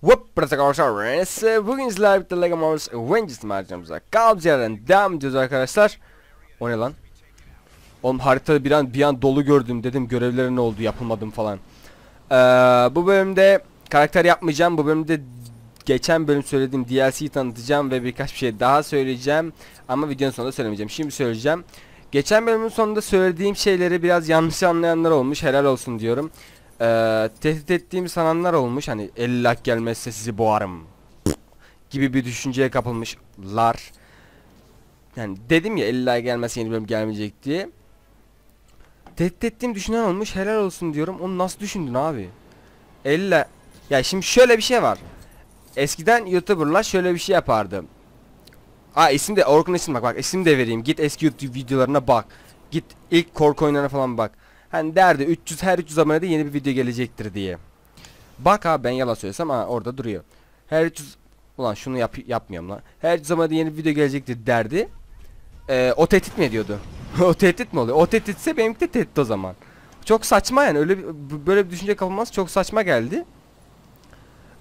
Whoop, burası arkadaşlar. Bugün sizlerle birlikte Lego Marvel's Avengers maceramıza kaldığımız yerden devam ediyoruz arkadaşlar. O ne lan? Oğlum haritada bir an bir an dolu gördüm dedim görevleri ne oldu yapılmadım falan. Ee, bu bölümde karakter yapmayacağım. Bu bölümde geçen bölüm söylediğim DLC'yi tanıtacağım ve birkaç bir şey daha söyleyeceğim. Ama videonun sonunda söylemeyeceğim. Şimdi söyleyeceğim. Geçen bölümün sonunda söylediğim şeyleri biraz yanlış anlayanlar olmuş. Helal olsun diyorum. Ee, tehdit ettiğimi sananlar olmuş. Hani 50 lak gelmezse sizi boğarım. gibi bir düşünceye kapılmışlar. Yani dedim ya 50 lak gelmezse yeni bölüm gelmeyecek diye. Tehdit ettiğim düşünen olmuş. Helal olsun diyorum. Onu nasıl düşündün abi? 50 la- Ya şimdi şöyle bir şey var. Eskiden YouTuber'lar şöyle bir şey yapardı. Aa isim de Orkun isim bak bak isim de vereyim. Git eski YouTube videolarına bak. Git ilk korku oyunlarına falan bak. Hani derdi 300 her 300 abonede yeni bir video gelecektir diye. Bak abi ben yalan söylesem ha orada duruyor. Her 300 ulan şunu yap yapmıyorum lan. Her 300 abonede yeni bir video gelecektir derdi. Ee, o tehdit mi ediyordu? o tehdit mi oluyor? O tehditse benimki de tehdit o zaman. Çok saçma yani öyle böyle bir düşünce kapılması çok saçma geldi.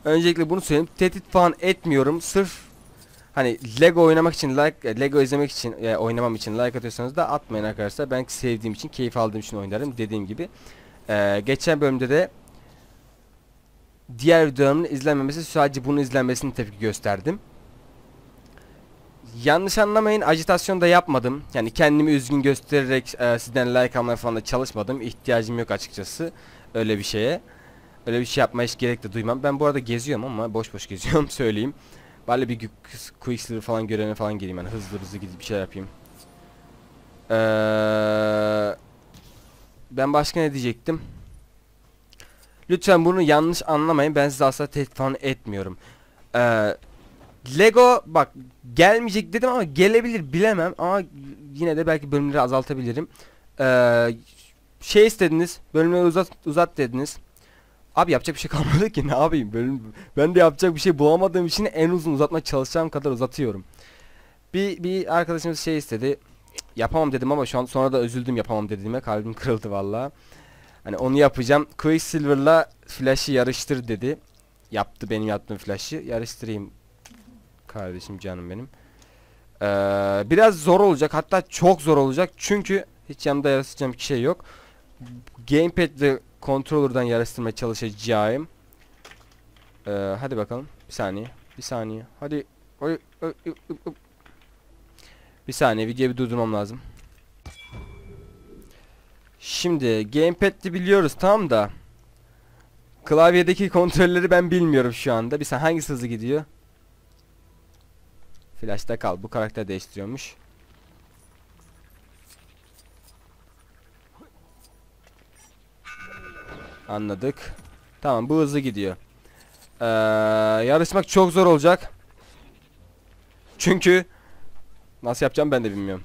Öncelikle bunu söyleyeyim. Tehdit falan etmiyorum. Sırf hani Lego oynamak için like Lego izlemek için e, oynamam için like atıyorsanız da atmayın arkadaşlar. Ben sevdiğim için, keyif aldığım için oynarım dediğim gibi. Ee, geçen bölümde de diğer videolarımın izlenmemesi sadece bunun izlenmesini tepki gösterdim. Yanlış anlamayın ajitasyon da yapmadım. Yani kendimi üzgün göstererek e, sizden like almaya falan da çalışmadım. İhtiyacım yok açıkçası öyle bir şeye. Öyle bir şey yapmaya hiç gerek de duymam. Ben bu arada geziyorum ama boş boş geziyorum söyleyeyim. Bari bir Quicksilver falan görevine falan gireyim yani hızlı hızlı gidip bir şey yapayım. Ee, ben başka ne diyecektim? Lütfen bunu yanlış anlamayın. Ben size asla tehdit falan etmiyorum. Ee, Lego bak gelmeyecek dedim ama gelebilir bilemem ama yine de belki bölümleri azaltabilirim. Ee, şey istediniz, bölümleri uzat uzat dediniz. Abi yapacak bir şey kalmadı ki ne yapayım bölüm ben de yapacak bir şey bulamadığım için en uzun uzatma çalışacağım kadar uzatıyorum. Bir bir arkadaşımız şey istedi. Yapamam dedim ama şu an sonra da üzüldüm yapamam dediğime kalbim kırıldı valla. Hani onu yapacağım. Quicksilver'la Flash'ı yarıştır dedi. Yaptı benim yaptığım Flash'ı. Yarıştırayım kardeşim canım benim. Ee, biraz zor olacak hatta çok zor olacak çünkü hiç yanımda yarışacağım bir şey yok. Gamepad ve controller'dan yarıştırmaya çalışacağım. Ee, hadi bakalım. Bir saniye. Bir saniye. Hadi. Oy, oy, oy, oy. Bir saniye videoyu bir durdurmam lazım. Şimdi gamepad'li biliyoruz tamam da klavyedeki kontrolleri ben bilmiyorum şu anda. Bir saniye hangisi hızlı gidiyor? Flash'ta kal. Bu karakter değiştiriyormuş. Anladık. Tamam bu hızlı gidiyor. Ee, yarışmak çok zor olacak. Çünkü nasıl yapacağım ben de bilmiyorum.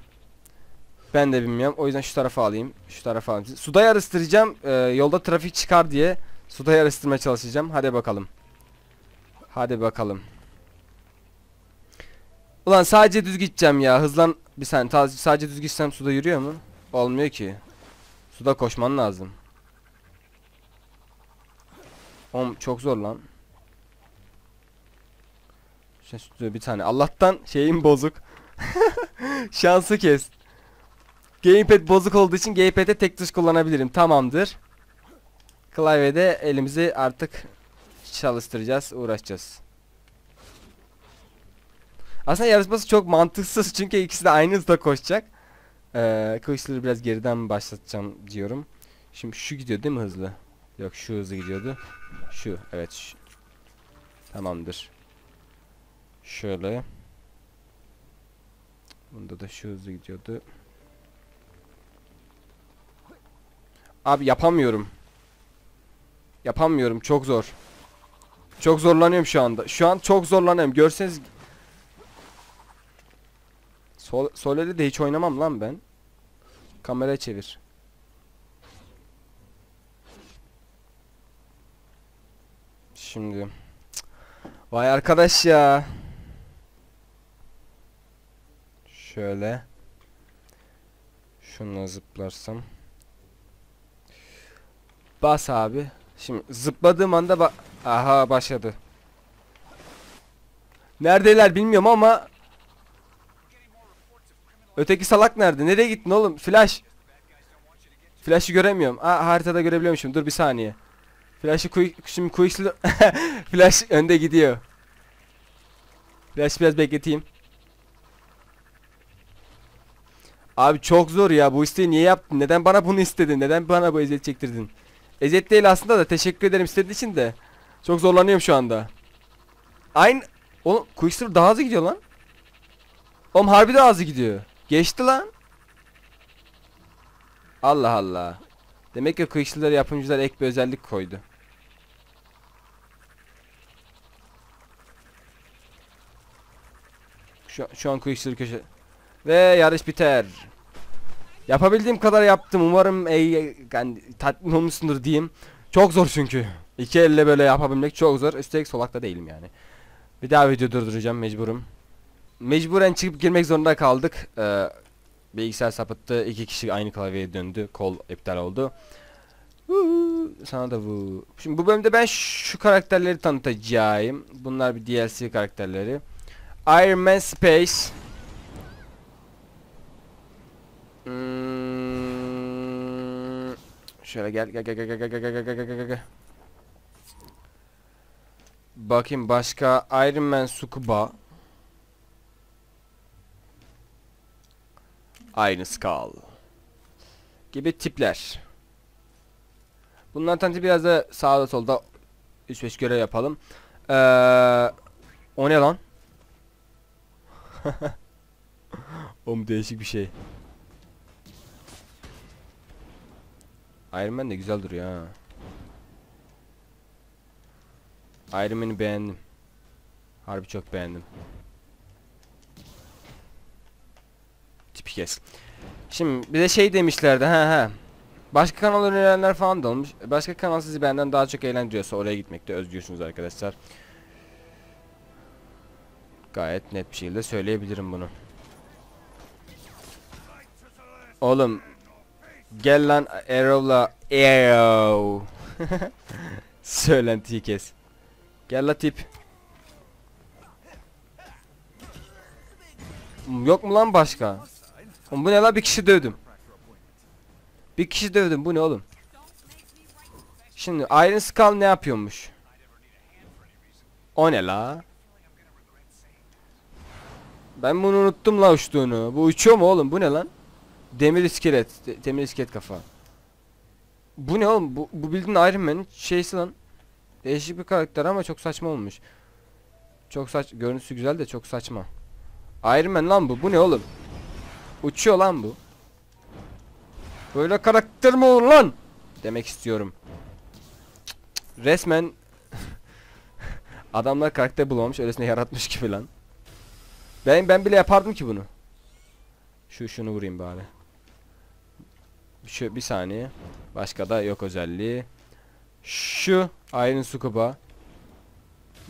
Ben de bilmiyorum. O yüzden şu tarafa alayım. Şu tarafa alayım. Suda yarıştıracağım. Ee, yolda trafik çıkar diye suda yarıştırmaya çalışacağım. Hadi bakalım. Hadi bakalım. Ulan sadece düz gideceğim ya. Hızlan bir saniye. Sadece düz gitsem suda yürüyor mu? Olmuyor ki. Suda koşman lazım. Oğlum çok zor lan. Şaşırtıyor bir tane. Allah'tan şeyim bozuk. Şansı kes. Gamepad bozuk olduğu için gamepad'e tek tuş kullanabilirim. Tamamdır. Klavyede elimizi artık çalıştıracağız, uğraşacağız. Aslında yarışması çok mantıksız çünkü ikisi de aynı hızda koşacak. Ee, Quicksilver'ı biraz geriden başlatacağım diyorum. Şimdi şu gidiyor değil mi hızlı? Yok şu hızlı gidiyordu. Şu evet. Şu. Tamamdır. Şöyle. Bunda da şu hızlı gidiyordu. Abi yapamıyorum. Yapamıyorum çok zor. Çok zorlanıyorum şu anda. Şu an çok zorlanıyorum. Görseniz Sol Soler'i de hiç oynamam lan ben. Kamerayı çevir. Şimdi. Vay arkadaş ya. Şöyle. Şununla zıplarsam. Bas abi. Şimdi zıpladığım anda ba Aha başladı. Neredeler bilmiyorum ama Öteki salak nerede? Nereye gittin oğlum? Flash. Flash'ı göremiyorum. Aa haritada görebiliyormuşum. Dur bir saniye. Flash'ı kuy şimdi Quicksilver Flash önde gidiyor. Flash biraz bekleteyim. Abi çok zor ya. Bu isteği niye yaptın? Neden bana bunu istedin? Neden bana bu eziyet çektirdin? Eziyet değil aslında da teşekkür ederim istediğin için de. Çok zorlanıyorum şu anda. Aynı Oğlum Quicksilver daha hızlı gidiyor lan. Oğlum harbi daha hızlı gidiyor. Geçti lan. Allah Allah. Demek ki Quicksilver yapımcılar ek bir özellik koydu. Şu, şu an Quicksilver köşe. Ve yarış biter. Yapabildiğim kadar yaptım. Umarım ey, yani, tatmin olmuşsundur diyeyim. Çok zor çünkü. İki elle böyle yapabilmek çok zor. Üstelik solakta değilim yani. Bir daha video durduracağım mecburum. Mecburen çıkıp girmek zorunda kaldık. Ee, bilgisayar sapıttı. iki kişi aynı klavyeye döndü. Kol iptal oldu. Sana da bu. Şimdi bu bölümde ben şu karakterleri tanıtacağım. Bunlar bir DLC karakterleri. Iron Man Space. Hmm, şöyle gel gel gel gel gel gel gel gel gel gel. Bakayım başka Iron Man Sukuba. Iron Skull. Gibi tipler. Bunların tanıtı biraz da sağda solda 3-5 görev yapalım. Ee, o ne lan? Oğlum değişik bir şey. Iron Man de güzel duruyor ha. Iron Man'i beğendim. Harbi çok beğendim. Tipi kes. Şimdi bir de şey demişlerdi ha ha. Başka kanal önerenler falan da olmuş. Başka kanal sizi benden daha çok eğlendiriyorsa oraya gitmekte özgürsünüz arkadaşlar. Gayet net bir şekilde söyleyebilirim bunu. Oğlum gel lan Arrow'la Arrow. Söylentiyi kes. Gel la tip. Yok mu lan başka? Oğlum bu ne la bir kişi dövdüm. Bir kişi dövdüm bu ne oğlum? Şimdi Iron Skull ne yapıyormuş? O ne la? Ben bunu unuttum la uçtuğunu. Bu uçuyor mu oğlum? Bu ne lan? Demir iskelet. de- demir iskelet kafa. Bu ne oğlum? Bu, bu bildiğin Iron Man'in şeysi lan. Değişik bir karakter ama çok saçma olmuş. Çok saç görüntüsü güzel de çok saçma. Iron Man lan bu. Bu ne oğlum? Uçuyor lan bu. Böyle karakter mi olur lan? Demek istiyorum. Resmen adamlar karakter bulamamış öylesine yaratmış gibi lan. Ben ben bile yapardım ki bunu. Şu şunu vurayım bari. Şu bir saniye. Başka da yok özelliği. Şu Iron Scuba.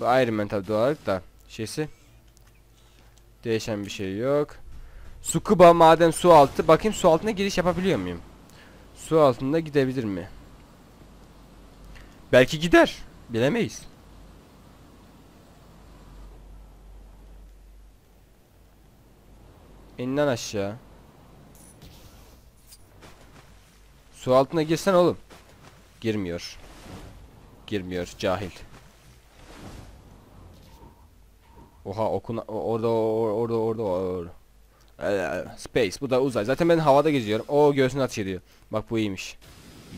Bu Iron Man tabi olarak da şeysi. Değişen bir şey yok. Scuba madem su altı. Bakayım su altına giriş yapabiliyor muyum? Su altında gidebilir mi? Belki gider. Bilemeyiz. İnden aşağı. Su altına girsen oğlum. Girmiyor. Girmiyor cahil. Oha okuna orada orada orada orada. Ee, Space bu da uzay. Zaten ben havada geziyorum. O göğsünü ateş ediyor. Bak bu iyiymiş.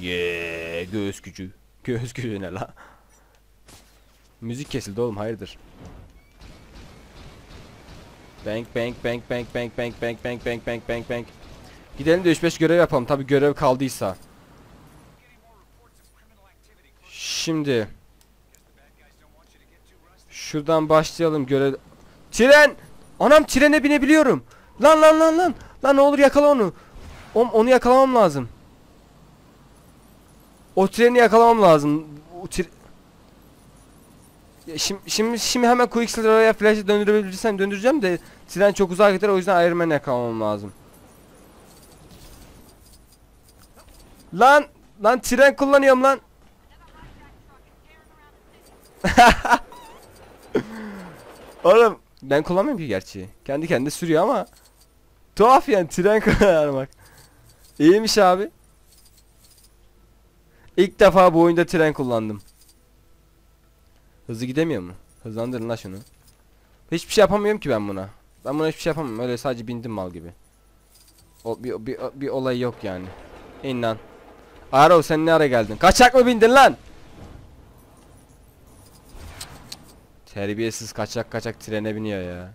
Yeah, göğüs gücü. Göğüs gücü ne la? Müzik kesildi oğlum hayırdır? Bank bank bank bank bank bank bank bank bank bank bank bank. Gidelim de 3-5 görev yapalım. Tabi görev kaldıysa. Şimdi Şuradan başlayalım görev. Tren! Anam trene binebiliyorum. Lan lan lan lan. Lan ne olur yakala onu. Oğlum onu yakalamam lazım. O treni yakalamam lazım. O tre- Şimdi, şimdi, şimdi hemen Quicksilver'a flash'ı döndürebilirsem döndüreceğim de tren çok uzağa gider o yüzden Iron Man'i yakalamam lazım. Lan lan tren kullanıyorum lan. Oğlum Ben kullanmıyorum ki gerçi. Kendi kendine sürüyor ama tuhaf yani tren kullanmak. İyiymiş abi. İlk defa bu oyunda tren kullandım. Hızlı gidemiyor mu? Hızlandırın la şunu. Hiçbir şey yapamıyorum ki ben buna. Ben buna hiçbir şey yapamam. Öyle sadece bindim mal gibi. O bir, bir, bir olay yok yani. İn lan. Arrow sen ne ara geldin? Kaçak mı bindin lan? Terbiyesiz kaçak kaçak trene biniyor ya.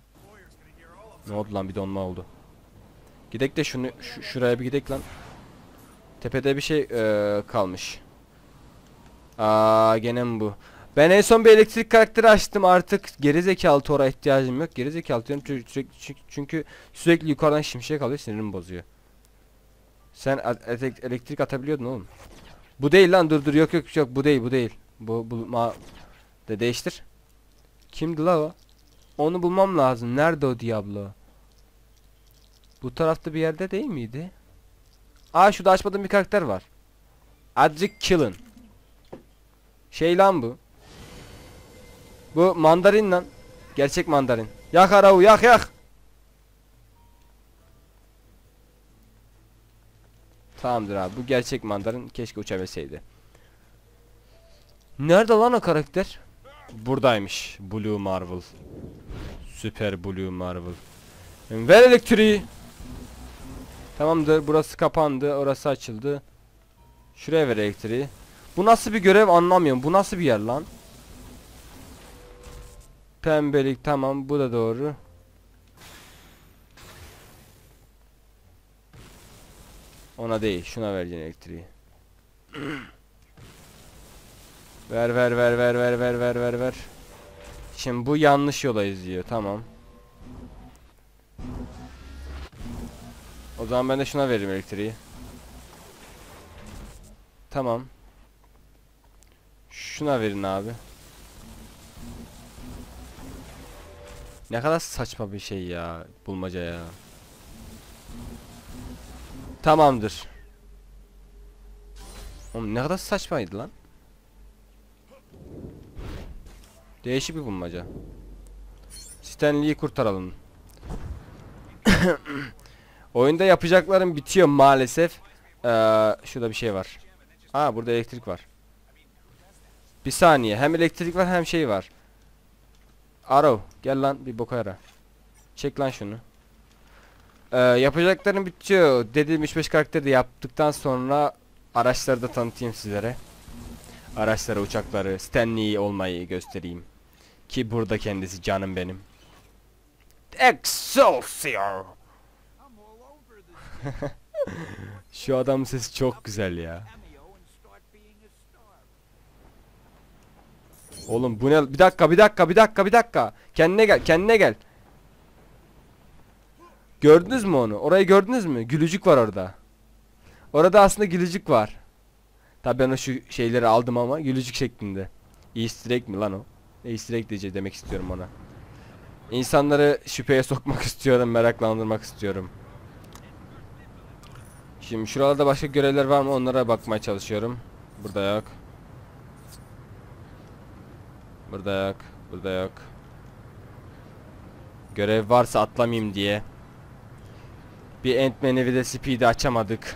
Ne oldu lan bir donma oldu. Gidek de şunu şu- şuraya bir gidek lan. Tepede bir şey eee, kalmış. Aa gene mi bu? Ben en son bir elektrik karakteri açtım artık geri zekalı tora ihtiyacım yok. Geri zekalı diyorum çünkü sürekli, yukarıdan şimşek alıyor sinirimi bozuyor. Sen elektrik atabiliyordun oğlum. Bu değil lan dur dur yok yok yok bu değil bu değil. Bu bu ma de değiştir. Kimdi la o? Onu bulmam lazım. Nerede o Diablo? Bu tarafta bir yerde değil miydi? Aa şurada açmadığım bir karakter var. Adric Killen. Şey lan bu. Bu mandarin lan. Gerçek mandarin. Yak aravu yak yak. Tamamdır abi bu gerçek mandarin keşke uçabilseydi. Nerede lan o karakter? Buradaymış. Blue Marvel. Süper Blue Marvel. Ver elektriği. Tamamdır. Burası kapandı. Orası açıldı. Şuraya ver elektriği. Bu nasıl bir görev anlamıyorum. Bu nasıl bir yer lan? Pembelik tamam. Bu da doğru. Ona değil. Şuna vereceksin elektriği. ver ver ver ver ver ver ver ver ver. Şimdi bu yanlış yola izliyor. Tamam. O zaman ben de şuna veririm elektriği. Tamam. Şuna verin abi. Ne kadar saçma bir şey ya. Bulmaca ya. Tamamdır. Oğlum ne kadar saçmaydı lan. Değişik bir bulmaca. Stanley'i kurtaralım. Oyunda yapacaklarım bitiyor maalesef. Ee, şurada bir şey var. Aa burada elektrik var. Bir saniye. Hem elektrik var hem şey var. Arrow gel lan bir boka yara. Çek lan şunu. Ee, yapacaklarım bitiyor. Dediğim 3-5 karakteri de yaptıktan sonra araçları da tanıtayım sizlere. Araçları, uçakları, Stanley olmayı göstereyim. Ki burada kendisi canım benim. Excelsior! Şu adamın sesi çok güzel ya. Oğlum bu ne? Bir dakika, bir dakika, bir dakika, bir dakika. Kendine gel, kendine gel. Gördünüz mü onu? Orayı gördünüz mü? Gülücük var orada. Orada aslında gülücük var. Tabii ben o şu şeyleri aldım ama gülücük şeklinde. Easter egg mi lan o? Easter egg diyeceğim demek istiyorum ona. İnsanları şüpheye sokmak istiyorum, meraklandırmak istiyorum. Şimdi şuralarda başka görevler var mı? Onlara bakmaya çalışıyorum. Burada yok. Burada yok. Burada yok. Görev varsa atlamayayım diye. Bir Ant-Man evi de Speed'i açamadık.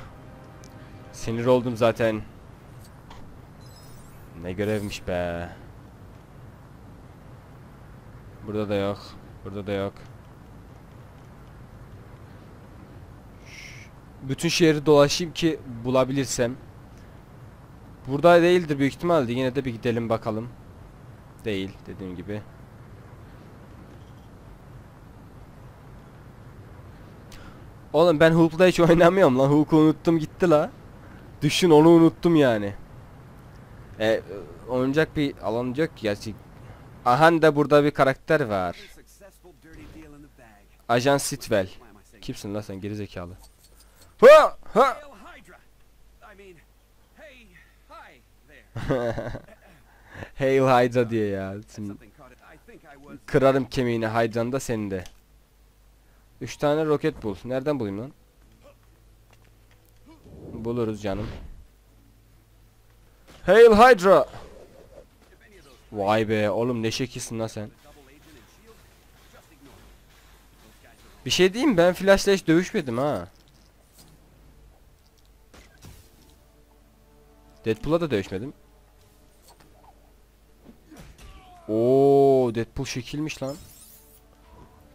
Sinir oldum zaten. Ne görevmiş be. Burada da yok. Burada da yok. Bütün şehri dolaşayım ki bulabilirsem. Burada değildir büyük ihtimalle. Yine de bir gidelim bakalım. Değil dediğim gibi. Oğlum ben Hulk'la hiç oynamıyorum lan. Hulk'u unuttum gitti la. Düşün onu unuttum yani. E, oynayacak bir alan yok ki gerçi. Aha da burada bir karakter var. Ajan Sitwell. Kimsin lan sen gerizekalı? Ha ha. Hail Hydra! Diye ya. Şimdi kırarım kemiğini Hydra'nın da senin de. Üç tane roket bul. Nereden bulayım lan? Buluruz canım. Hail Hydra! Vay be oğlum ne şekilsin lan sen. Bir şey diyeyim ben Flash'la hiç dövüşmedim ha. Deadpool'la da dövüşmedim. Oo, Deadpool şekilmiş lan.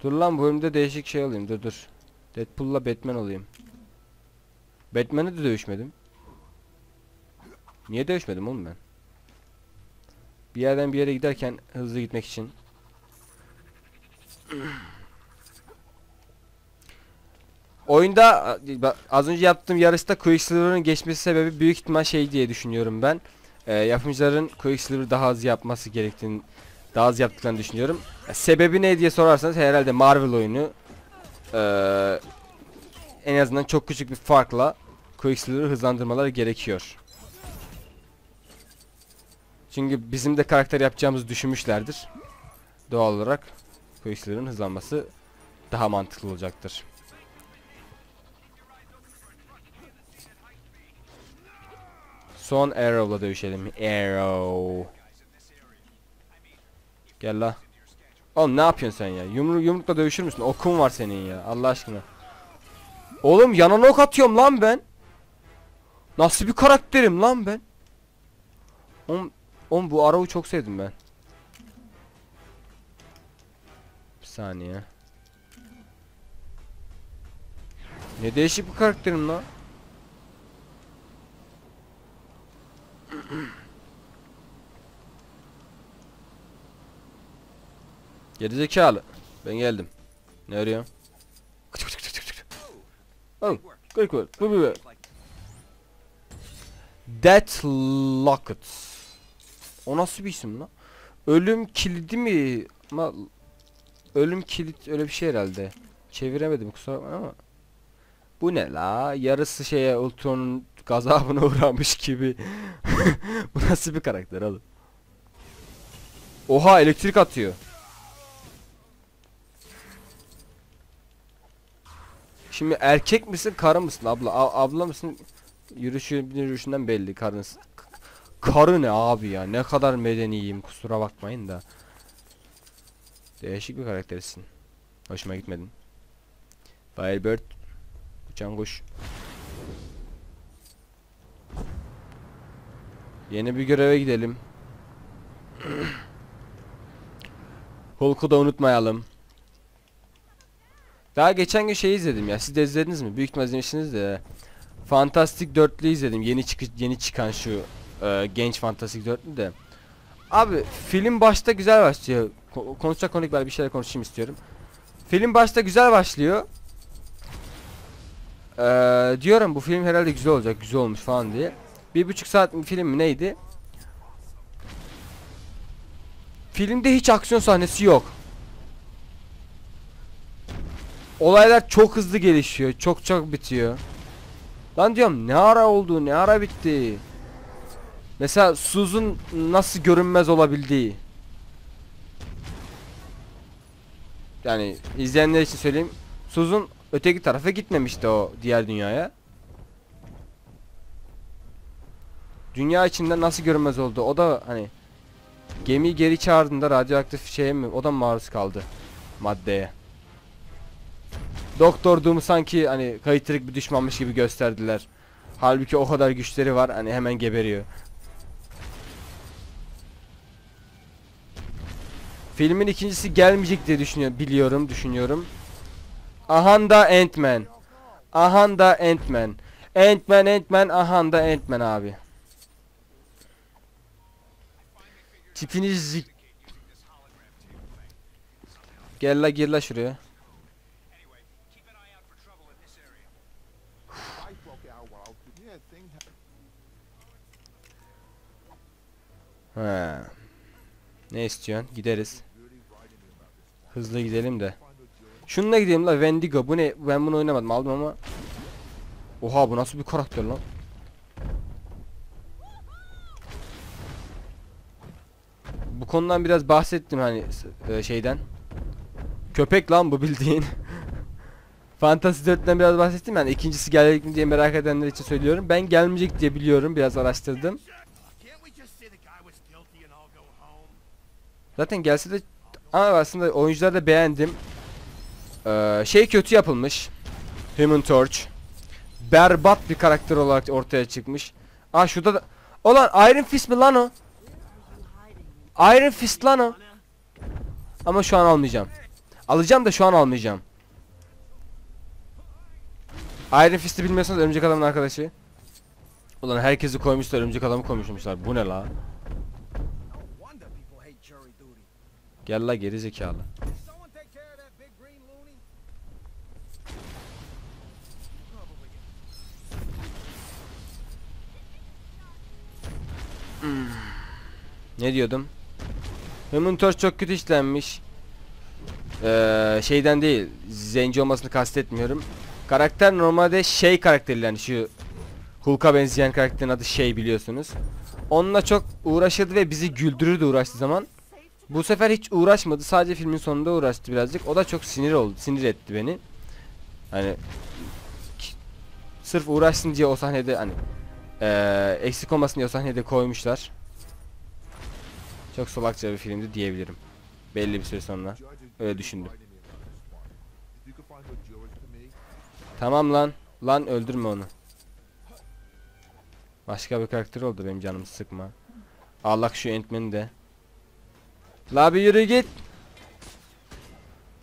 Dur lan bu bölümde değişik şey alayım. Dur dur. Deadpool'la Batman olayım. Batman'e de dövüşmedim. Niye dövüşmedim oğlum ben? Bir yerden bir yere giderken hızlı gitmek için. Oyunda az önce yaptığım yarışta Quicksilver'ın geçmesi sebebi büyük ihtimal şey diye düşünüyorum ben. Ee, yapımcıların Quicksilver daha az yapması gerektiğini daha az yaptıklarını düşünüyorum. Sebebi ne diye sorarsanız herhalde Marvel oyunu ee, en azından çok küçük bir farkla Quicksilver'ı hızlandırmaları gerekiyor. Çünkü bizim de karakter yapacağımızı düşünmüşlerdir. Doğal olarak Quicksilver'ın hızlanması daha mantıklı olacaktır. Son Arrow'la dövüşelim. Arrow. Gel la. Oğlum ne yapıyorsun sen ya? Yumru yumrukla dövüşür müsün? Okun var senin ya. Allah aşkına. Oğlum yanına ok atıyorum lan ben. Nasıl bir karakterim lan ben? Oğlum, oğlum bu Arrow'u çok sevdim ben. Bir saniye. Ne değişik bir karakterim lan. Gerizekalı. Ben geldim. Ne arıyorsun? Oh, good good. Bu bu bu. Death Locket. O nasıl bir isim lan? Ölüm kilidi mi? Ama ölüm kilit öyle bir şey herhalde. Çeviremedim kusura bakma ama. Bu ne la? Yarısı şeye Ultron'un gazabına uğramış gibi. Bu nasıl bir karakter oğlum? Oha elektrik atıyor. Şimdi erkek misin karı mısın abla? A- abla mısın? Yürüyüşü, yürüyüşünden belli karınız. Karı ne abi ya? Ne kadar medeniyim kusura bakmayın da. Değişik bir karaktersin. Hoşuma gitmedin. Firebird. Uçan kuş. Yeni bir göreve gidelim. Hulk'u da unutmayalım. Daha geçen gün şey izledim ya. Siz de izlediniz mi? Büyük ihtimal izlemişsiniz de. Fantastic 4'lü izledim. Yeni çıkı yeni çıkan şu e, genç Fantastic 4'lü de. Abi film başta güzel başlıyor. Ko- konuşacak konuk var bir şeyler konuşayım istiyorum. Film başta güzel başlıyor. Ee, diyorum bu film herhalde güzel olacak, güzel olmuş falan diye. Bir buçuk saat film mi neydi? Filmde hiç aksiyon sahnesi yok. Olaylar çok hızlı gelişiyor, çok çok bitiyor. Lan diyorum ne ara oldu, ne ara bitti. Mesela Susan nasıl görünmez olabildiği. Yani izleyenler için söyleyeyim. Susan öteki tarafa gitmemişti o diğer dünyaya. Dünya içinde nasıl görünmez oldu? O da hani gemiyi geri çağırdığında radyoaktif şeye mi? O da maruz kaldı maddeye. Doktor Doom'u sanki hani kayıtırık bir düşmanmış gibi gösterdiler. Halbuki o kadar güçleri var hani hemen geberiyor. Filmin ikincisi gelmeyecek diye düşünüyorum, biliyorum, düşünüyorum. Ahanda Ant-Man. Ahanda Ant-Man. Ant-Man, Ant-Man, ahanda Ant-Man abi. Tipiniz Gel la gir la şuraya. He. Ne istiyorsun? Gideriz. Hızlı gidelim de. Şununla gidelim la Wendigo. Bu ne? Ben bunu oynamadım aldım ama. Oha bu nasıl bir karakter lan? Bu konudan biraz bahsettim hani e, şeyden. Köpek lan bu bildiğin. Fantasy 4'ten biraz bahsettim yani ikincisi gelecek mi diye merak edenler için söylüyorum. Ben gelmeyecek diye biliyorum. Biraz araştırdım. Zaten gelse de ama aslında oyuncuları da beğendim. Ee, şey kötü yapılmış. Human Torch. Berbat bir karakter olarak ortaya çıkmış. Aa şurada da... Olan Iron Fist mi lan o? Iron Fist lan o. Ama şu an almayacağım. Alacağım da şu an almayacağım. Iron Fist'i bilmiyorsanız örümcek adamın arkadaşı. Ulan herkesi koymuşlar örümcek adamı koymuşlar. Bu ne la? Gel la geri zekalı. Probably. Ne diyordum? Human Torch çok kötü işlenmiş. Ee, şeyden değil, zenci olmasını kastetmiyorum. Karakter normalde şey karakteri yani şu Hulk'a benzeyen karakterin adı şey biliyorsunuz. Onunla çok uğraşırdı ve bizi güldürürdü uğraştığı zaman. Bu sefer hiç uğraşmadı. Sadece filmin sonunda uğraştı birazcık. O da çok sinir oldu. Sinir etti beni. Hani sırf uğraşsın diye o sahnede hani eee, eksik olmasın diye o sahnede koymuşlar. Çok salakça bir filmdi diyebilirim. Belli bir süre sonra. Öyle düşündüm. Tamam lan. Lan öldürme onu. Başka bir karakter oldu benim canımı sıkma. Allah şu Ant-Man'i de. La bir yürü git.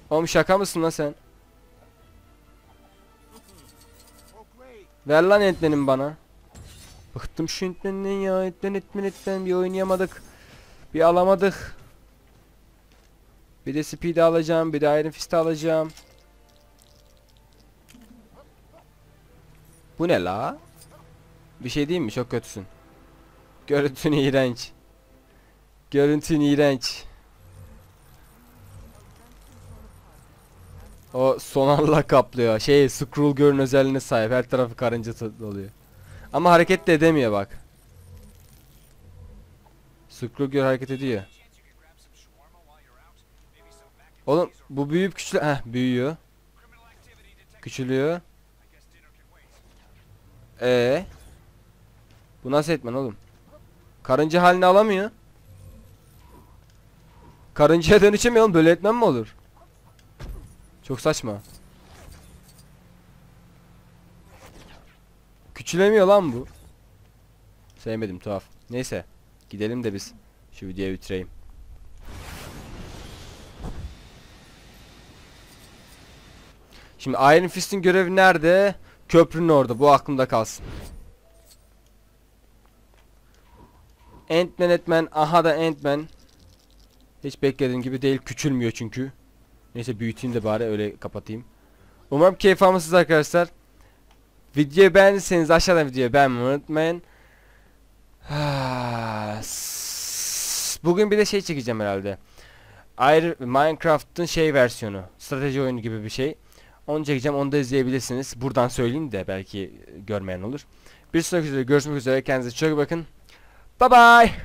Oğlum şaka mısın lan sen? Ver lan Ant-Man'imi bana. Bıktım şu Ant-Man'den ya. Ant-Man Ant-Man Ant-Man bir oynayamadık. Bir alamadık. Bir de Speed'i alacağım. Bir de Iron Fist'i alacağım. Bu ne la? Bir şey diyeyim mi? Çok kötüsün. Görüntün iğrenç. Görüntün iğrenç. O sonarla kaplıyor. Şey scroll görün özelliğine sahip. Her tarafı karınca tı- oluyor. Ama hareket de edemiyor bak. Scroll gör hareket ediyor. Oğlum bu büyüyüp küçülü... Heh büyüyor. Küçülüyor. Ee. Bu nasıl etmen oğlum? Karınca halini alamıyor. Karıncaya dönüşemiyor oğlum böyle etmem mi olur? Çok saçma. Küçülemiyor lan bu. Sevmedim tuhaf. Neyse. Gidelim de biz. Şu videoyu bitireyim. Şimdi Iron Fist'in görevi nerede? Köprünün orada. Bu aklımda kalsın. Ant-Man Ant-Man. Aha da Ant-Man. Hiç beklediğim gibi değil. Küçülmüyor çünkü. Neyse büyüteyim de bari öyle kapatayım. Umarım keyif almışsınız arkadaşlar. Videoyu beğendiyseniz aşağıdan videoyu beğenmeyi unutmayın. Bugün bir de şey çekeceğim herhalde. Minecraft'ın şey versiyonu. Strateji oyunu gibi bir şey. Onu çekeceğim. Onu da izleyebilirsiniz. Buradan söyleyeyim de belki görmeyen olur. Bir sonraki videoda görüşmek üzere. Kendinize çok iyi bakın. Bye bye.